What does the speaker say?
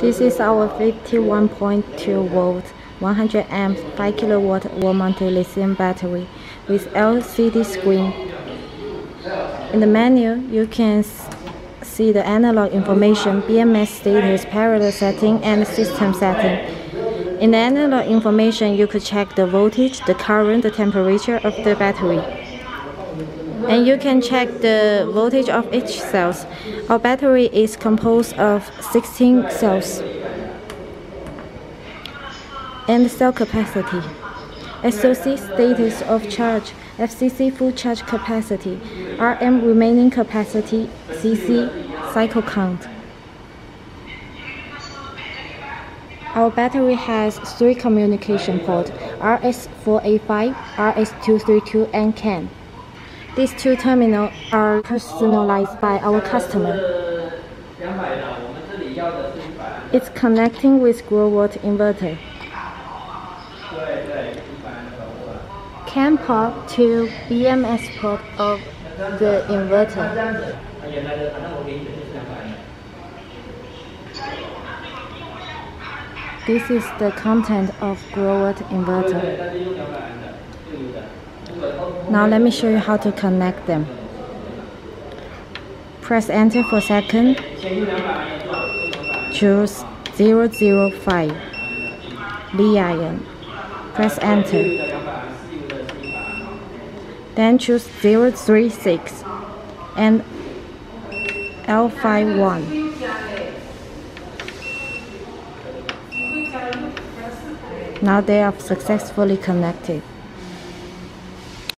This is our 51.2 volt 100 amp 5 kilowatt wall mounted lithium battery with LCD screen. In the menu, you can see the analog information, BMS status, parallel setting, and system setting. In the analog information, you could check the voltage, the current, the temperature of the battery. And you can check the voltage of each cells. Our battery is composed of 16 cells. And cell capacity. SOC status of charge, FCC full charge capacity, RM remaining capacity, CC cycle count. Our battery has three communication ports, RS485, RS232, and CAN. These two terminals are personalized by our customer. It's connecting with Growatt inverter. CAN port to BMS port of the inverter. This is the content of Growatt inverter. Now let me show you how to connect them. Press enter for a second. Choose 005 VIN. Press enter. Then choose 036 and L51. Now they are successfully connected.